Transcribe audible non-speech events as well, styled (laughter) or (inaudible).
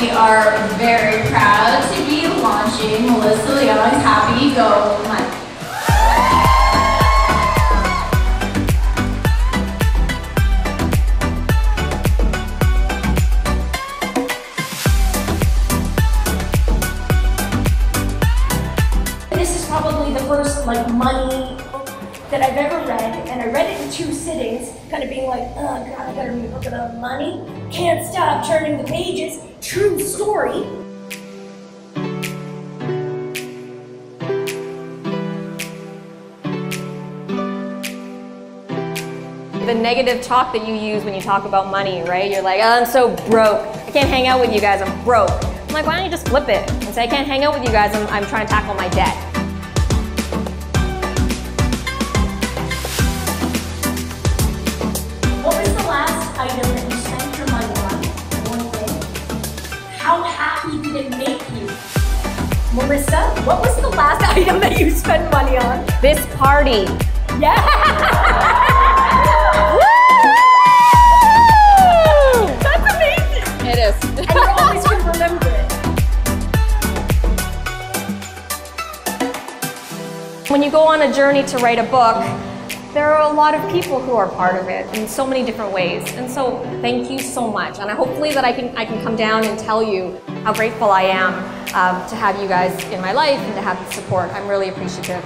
we are very proud to be launching Melissa Leong's Happy Go Money. This is probably the first like money that I've ever read, and I read it in two sittings, kind of being like, oh god, I gotta read a book about money. Can't stop turning the pages. True story. The negative talk that you use when you talk about money, right? You're like, oh, I'm so broke. I can't hang out with you guys, I'm broke. I'm like, why don't you just flip it and say, I can't hang out with you guys, I'm, I'm trying to tackle my debt. Item that you spent your money on? One thing. How happy did it make you? Melissa, what was the last (laughs) item that you spent money on? This party. Yeah! (laughs) That's amazing! It is. And you always can remember it. When you go on a journey to write a book, there are a lot of people who are part of it in so many different ways. And so thank you so much. And I hopefully that I can, I can come down and tell you how grateful I am um, to have you guys in my life and to have the support. I'm really appreciative.